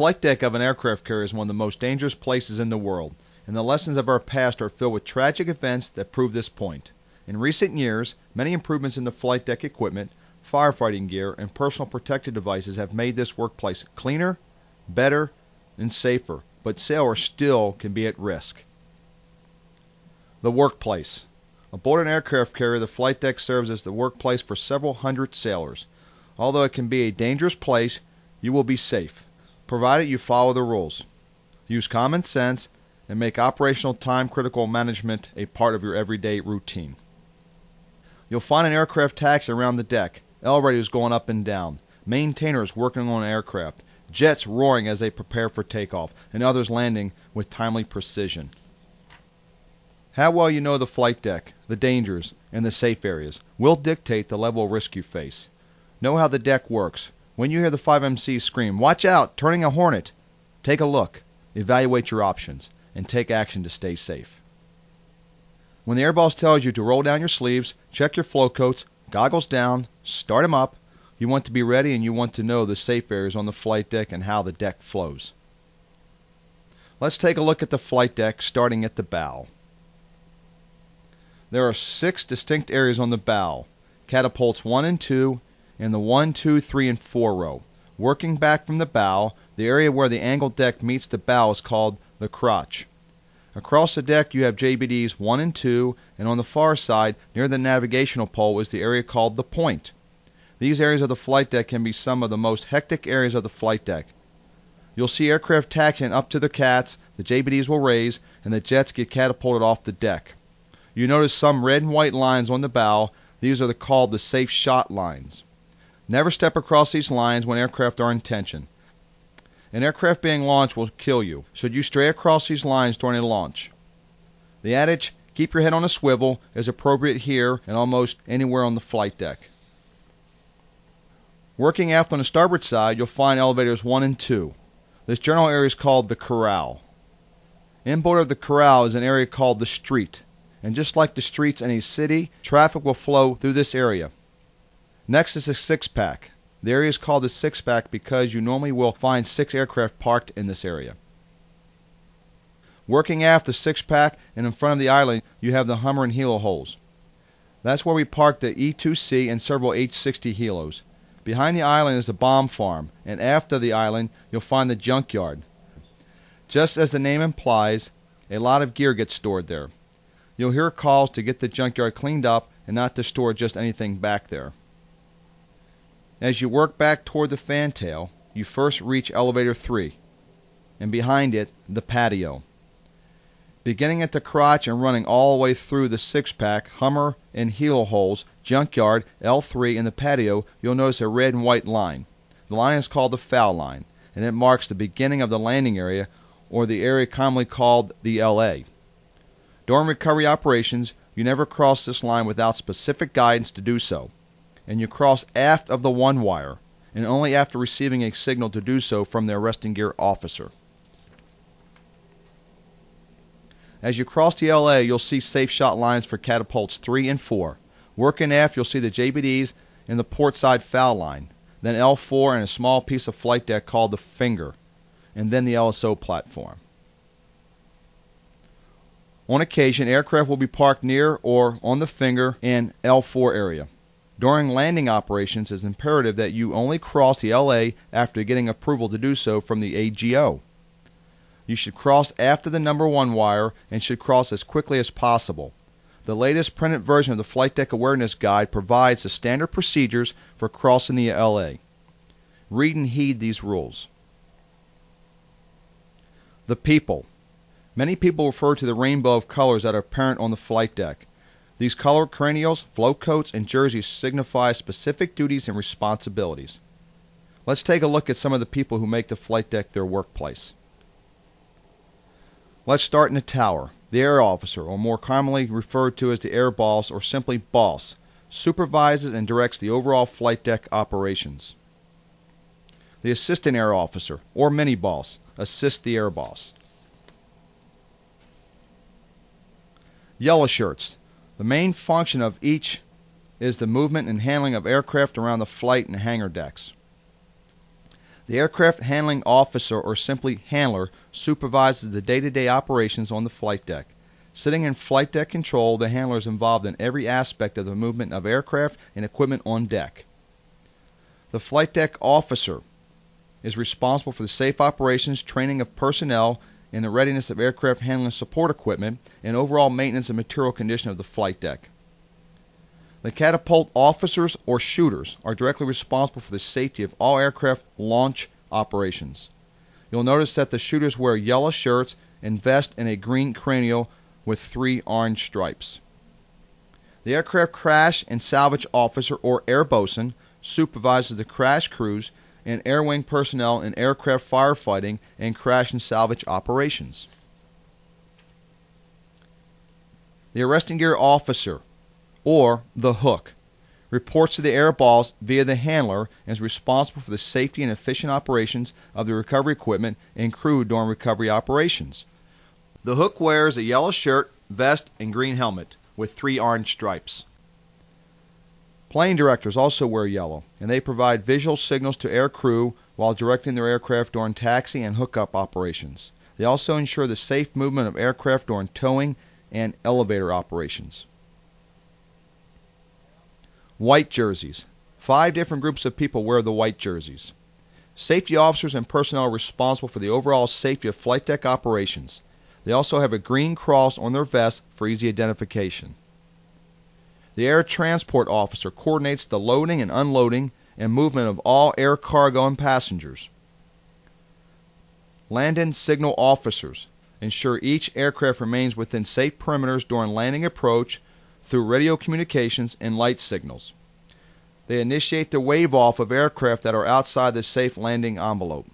flight deck of an aircraft carrier is one of the most dangerous places in the world, and the lessons of our past are filled with tragic events that prove this point. In recent years, many improvements in the flight deck equipment, firefighting gear, and personal protective devices have made this workplace cleaner, better, and safer, but sailors still can be at risk. The workplace. Aboard an aircraft carrier, the flight deck serves as the workplace for several hundred sailors. Although it can be a dangerous place, you will be safe provided you follow the rules. Use common sense and make operational time critical management a part of your everyday routine. You'll find an aircraft taxi around the deck, elevators going up and down, maintainers working on aircraft, jets roaring as they prepare for takeoff, and others landing with timely precision. How well you know the flight deck, the dangers, and the safe areas will dictate the level of risk you face. Know how the deck works, when you hear the 5MC scream, watch out, turning a hornet, take a look, evaluate your options, and take action to stay safe. When the air boss tells you to roll down your sleeves, check your float coats, goggles down, start them up, you want to be ready and you want to know the safe areas on the flight deck and how the deck flows. Let's take a look at the flight deck starting at the bow. There are six distinct areas on the bow catapults 1 and 2, in the 1, 2, 3, and 4 row. Working back from the bow, the area where the angled deck meets the bow is called the crotch. Across the deck you have JBDs 1 and 2, and on the far side, near the navigational pole, is the area called the point. These areas of the flight deck can be some of the most hectic areas of the flight deck. You'll see aircraft taxiing up to the cats, the JBDs will raise, and the jets get catapulted off the deck. You notice some red and white lines on the bow. These are the, called the safe shot lines. Never step across these lines when aircraft are in tension. An aircraft being launched will kill you should you stray across these lines during a launch. The adage, keep your head on a swivel, is appropriate here and almost anywhere on the flight deck. Working aft on the starboard side, you'll find elevators 1 and 2. This general area is called the corral. Inboard of the corral is an area called the street, and just like the streets in a city, traffic will flow through this area. Next is a six pack. The area is called the six pack because you normally will find six aircraft parked in this area. Working aft the six pack and in front of the island, you have the Hummer and Helo holes. That's where we parked the E2C and several H60 Helos. Behind the island is the bomb farm, and after the island, you'll find the junkyard. Just as the name implies, a lot of gear gets stored there. You'll hear calls to get the junkyard cleaned up and not to store just anything back there. As you work back toward the fantail, you first reach elevator 3, and behind it, the patio. Beginning at the crotch and running all the way through the six pack, Hummer, and helo holes, junkyard, L3, and the patio, you'll notice a red and white line. The line is called the foul line, and it marks the beginning of the landing area, or the area commonly called the LA. During recovery operations, you never cross this line without specific guidance to do so and you cross aft of the one wire, and only after receiving a signal to do so from the arresting gear officer. As you cross the LA, you'll see safe shot lines for catapults 3 and 4. Working aft, you'll see the JBDs in the port side foul line, then L4 and a small piece of flight deck called the finger, and then the LSO platform. On occasion, aircraft will be parked near or on the finger and L4 area. During landing operations, it's imperative that you only cross the LA after getting approval to do so from the AGO. You should cross after the number one wire and should cross as quickly as possible. The latest printed version of the Flight Deck Awareness Guide provides the standard procedures for crossing the LA. Read and heed these rules. The people. Many people refer to the rainbow of colors that are apparent on the flight deck. These color cranials, float coats, and jerseys signify specific duties and responsibilities. Let's take a look at some of the people who make the flight deck their workplace. Let's start in the tower. The air officer, or more commonly referred to as the air boss or simply boss, supervises and directs the overall flight deck operations. The assistant air officer, or mini boss, assists the air boss. Yellow shirts. The main function of each is the movement and handling of aircraft around the flight and hangar decks. The aircraft handling officer, or simply handler, supervises the day to day operations on the flight deck. Sitting in flight deck control, the handler is involved in every aspect of the movement of aircraft and equipment on deck. The flight deck officer is responsible for the safe operations, training of personnel, and the readiness of aircraft handling support equipment, and overall maintenance and material condition of the flight deck. The catapult officers or shooters are directly responsible for the safety of all aircraft launch operations. You'll notice that the shooters wear yellow shirts and vest and a green cranial with three orange stripes. The aircraft crash and salvage officer or air bosun supervises the crash crews and air wing personnel in aircraft firefighting and crash and salvage operations. The arresting gear officer or the hook reports to the air boss via the handler and is responsible for the safety and efficient operations of the recovery equipment and crew during recovery operations. The hook wears a yellow shirt, vest, and green helmet with three orange stripes. Plane directors also wear yellow, and they provide visual signals to air crew while directing their aircraft during taxi and hookup operations. They also ensure the safe movement of aircraft during towing and elevator operations. White jerseys. Five different groups of people wear the white jerseys. Safety officers and personnel are responsible for the overall safety of flight deck operations. They also have a green cross on their vest for easy identification. The air transport officer coordinates the loading and unloading and movement of all air cargo and passengers. Landing signal officers ensure each aircraft remains within safe perimeters during landing approach through radio communications and light signals. They initiate the wave off of aircraft that are outside the safe landing envelope.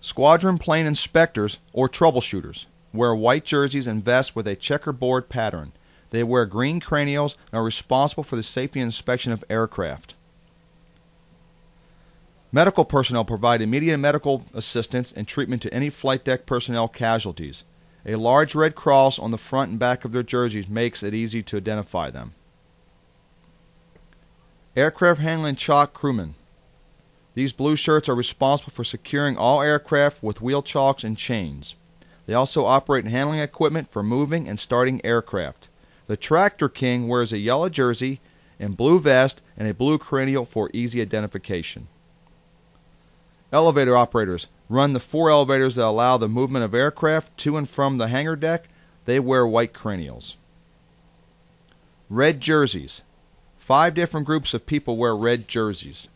Squadron plane inspectors, or troubleshooters, wear white jerseys and vests with a checkerboard pattern. They wear green cranials and are responsible for the safety inspection of aircraft. Medical personnel provide immediate medical assistance and treatment to any flight deck personnel casualties. A large red cross on the front and back of their jerseys makes it easy to identify them. Aircraft handling chock crewmen. These blue shirts are responsible for securing all aircraft with wheel chocks and chains. They also operate handling equipment for moving and starting aircraft. The Tractor King wears a yellow jersey and blue vest and a blue cranial for easy identification. Elevator operators run the four elevators that allow the movement of aircraft to and from the hangar deck. They wear white cranials. Red jerseys. Five different groups of people wear red jerseys.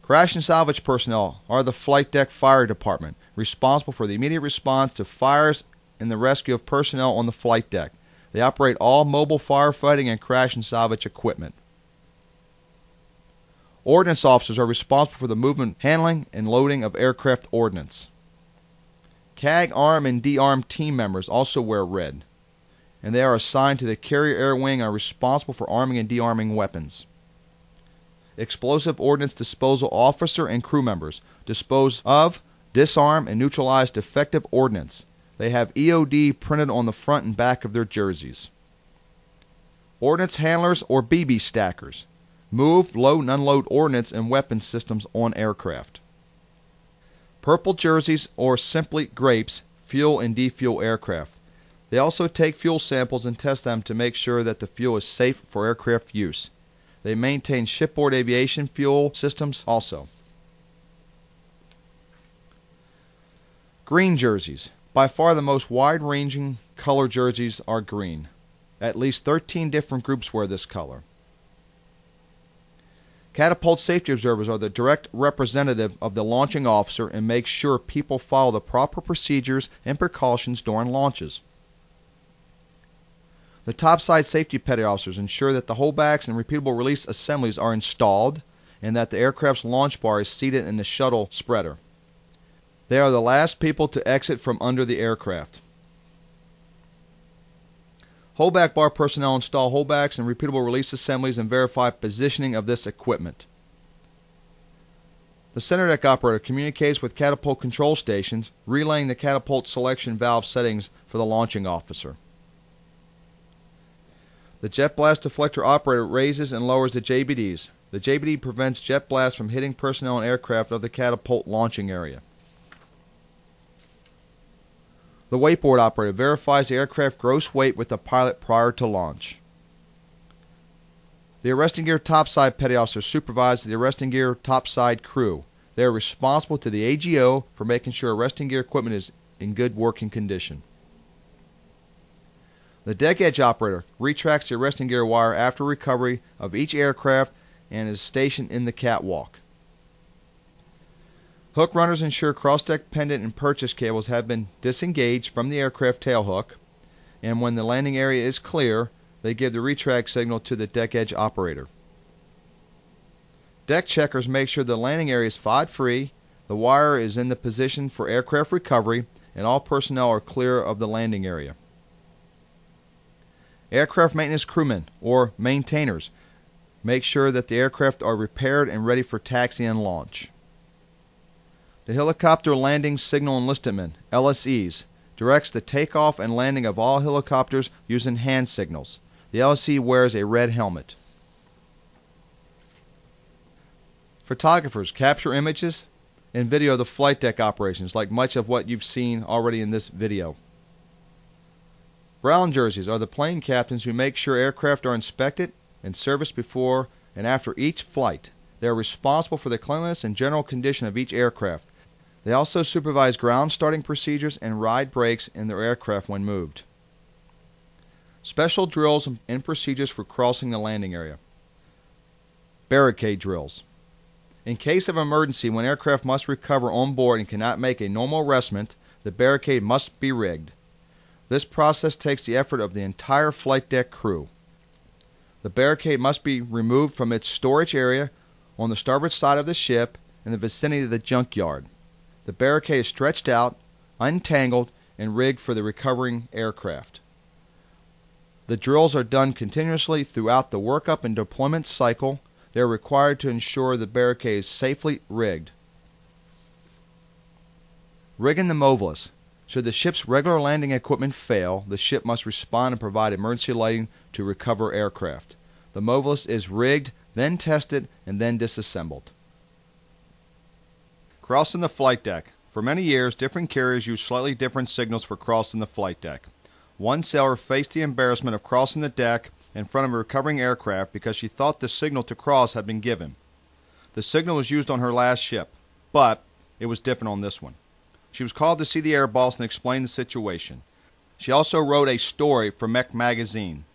Crash and salvage personnel are the flight deck fire department, responsible for the immediate response to fires and the rescue of personnel on the flight deck. They operate all mobile firefighting and crash and salvage equipment. Ordnance officers are responsible for the movement, handling, and loading of aircraft ordnance. CAG arm and D-arm team members also wear red, and they are assigned to the carrier air wing and are responsible for arming and de-arming weapons explosive ordnance disposal officer and crew members dispose of, disarm, and neutralize defective ordnance. They have EOD printed on the front and back of their jerseys. Ordnance handlers or BB stackers move, load, and unload ordnance and weapons systems on aircraft. Purple jerseys or simply grapes fuel and defuel aircraft. They also take fuel samples and test them to make sure that the fuel is safe for aircraft use. They maintain shipboard aviation fuel systems also. Green jerseys. By far the most wide ranging color jerseys are green. At least 13 different groups wear this color. Catapult safety observers are the direct representative of the launching officer and make sure people follow the proper procedures and precautions during launches. The topside safety petty officers ensure that the holdbacks and repeatable release assemblies are installed and that the aircraft's launch bar is seated in the shuttle spreader. They are the last people to exit from under the aircraft. Holdback bar personnel install holdbacks and repeatable release assemblies and verify positioning of this equipment. The center deck operator communicates with catapult control stations, relaying the catapult selection valve settings for the launching officer. The jet blast deflector operator raises and lowers the JBDs. The JBD prevents jet blast from hitting personnel and aircraft of the catapult launching area. The weightboard operator verifies the aircraft gross weight with the pilot prior to launch. The arresting gear topside petty officer supervises the arresting gear topside crew. They are responsible to the AGO for making sure arresting gear equipment is in good working condition. The deck edge operator retracts the arresting gear wire after recovery of each aircraft and is stationed in the catwalk. Hook runners ensure cross-deck pendant and purchase cables have been disengaged from the aircraft tailhook, and when the landing area is clear, they give the retract signal to the deck edge operator. Deck checkers make sure the landing area is FOD free, the wire is in the position for aircraft recovery, and all personnel are clear of the landing area. Aircraft maintenance crewmen, or maintainers, make sure that the aircraft are repaired and ready for taxi and launch. The Helicopter Landing Signal Enlistment LSEs directs the takeoff and landing of all helicopters using hand signals. The LSE wears a red helmet. Photographers capture images and video of the flight deck operations like much of what you've seen already in this video. Brown jerseys are the plane captains who make sure aircraft are inspected and serviced before and after each flight. They are responsible for the cleanliness and general condition of each aircraft. They also supervise ground starting procedures and ride brakes in their aircraft when moved. Special drills and procedures for crossing the landing area. Barricade drills. In case of emergency, when aircraft must recover on board and cannot make a normal arrestment, the barricade must be rigged. This process takes the effort of the entire flight deck crew. The barricade must be removed from its storage area on the starboard side of the ship in the vicinity of the junkyard. The barricade is stretched out, untangled, and rigged for the recovering aircraft. The drills are done continuously throughout the workup and deployment cycle they are required to ensure the barricade is safely rigged. Rigging the MOVLAS. Should the ship's regular landing equipment fail, the ship must respond and provide emergency lighting to recover aircraft. The MOVLAS is rigged, then tested, and then disassembled. Crossing the flight deck. For many years, different carriers used slightly different signals for crossing the flight deck. One sailor faced the embarrassment of crossing the deck in front of a recovering aircraft because she thought the signal to cross had been given. The signal was used on her last ship, but it was different on this one. She was called to see the air boss and explain the situation. She also wrote a story for Mech magazine.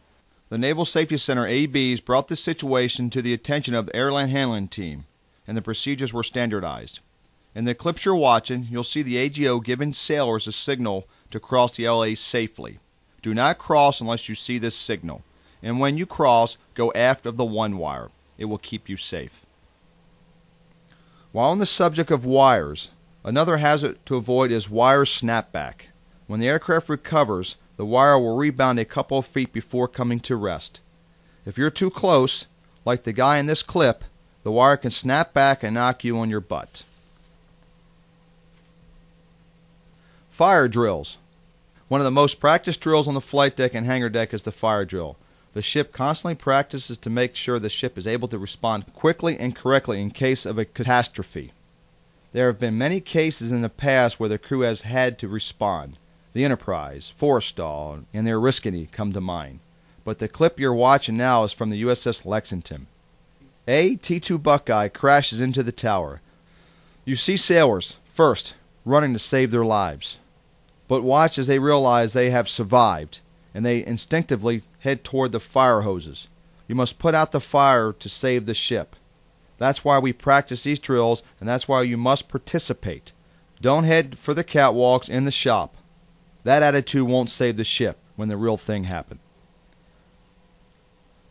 The Naval Safety Center ABs brought this situation to the attention of the airline handling team, and the procedures were standardized. In the clips you're watching, you'll see the AGO giving sailors a signal to cross the LA safely. Do not cross unless you see this signal and when you cross, go aft of the one wire. It will keep you safe. While on the subject of wires, another hazard to avoid is wire snapback. When the aircraft recovers, the wire will rebound a couple of feet before coming to rest. If you're too close, like the guy in this clip, the wire can snap back and knock you on your butt. Fire drills. One of the most practiced drills on the flight deck and hangar deck is the fire drill. The ship constantly practices to make sure the ship is able to respond quickly and correctly in case of a catastrophe. There have been many cases in the past where the crew has had to respond. The Enterprise, Forrestal, and the Oriskany come to mind. But the clip you're watching now is from the USS Lexington. A T2 Buckeye crashes into the tower. You see sailors, first, running to save their lives. But watch as they realize they have survived and they instinctively head toward the fire hoses. You must put out the fire to save the ship. That's why we practice these drills, and that's why you must participate. Don't head for the catwalks in the shop. That attitude won't save the ship when the real thing happens.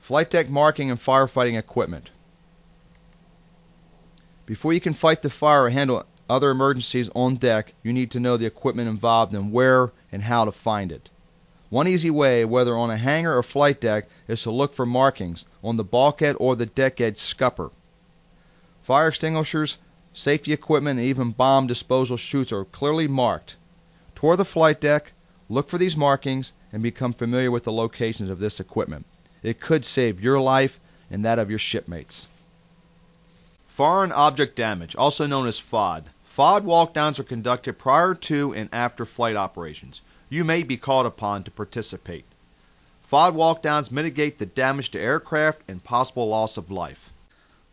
Flight deck marking and firefighting equipment. Before you can fight the fire or handle other emergencies on deck, you need to know the equipment involved and where and how to find it. One easy way, whether on a hangar or flight deck, is to look for markings on the bulkhead or the deck edge scupper. Fire extinguishers, safety equipment, and even bomb disposal chutes are clearly marked. Tour the flight deck, look for these markings, and become familiar with the locations of this equipment. It could save your life and that of your shipmates. Foreign object damage, also known as FOD. FOD walkdowns are conducted prior to and after flight operations. You may be called upon to participate. FOD walkdowns mitigate the damage to aircraft and possible loss of life.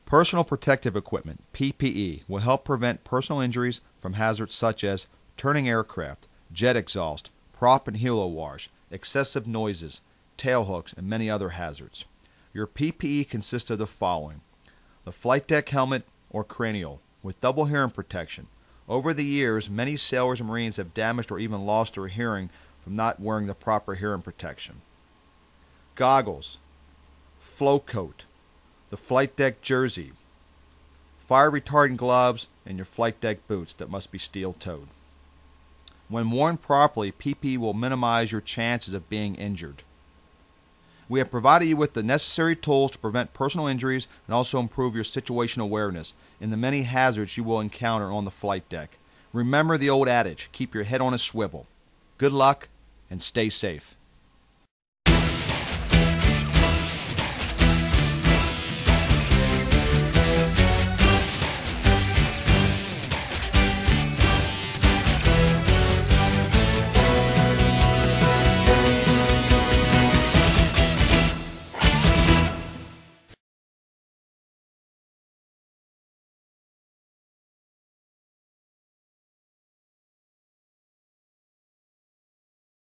Personal protective equipment, PPE, will help prevent personal injuries from hazards such as turning aircraft, jet exhaust, prop and helo wash, excessive noises, tailhooks, and many other hazards. Your PPE consists of the following the flight deck helmet or cranial with double hearing protection. Over the years, many sailors and Marines have damaged or even lost their hearing from not wearing the proper hearing protection. Goggles, float coat, the flight deck jersey, fire retardant gloves, and your flight deck boots that must be steel toed. When worn properly, PP will minimize your chances of being injured. We have provided you with the necessary tools to prevent personal injuries and also improve your situational awareness in the many hazards you will encounter on the flight deck. Remember the old adage keep your head on a swivel. Good luck and stay safe.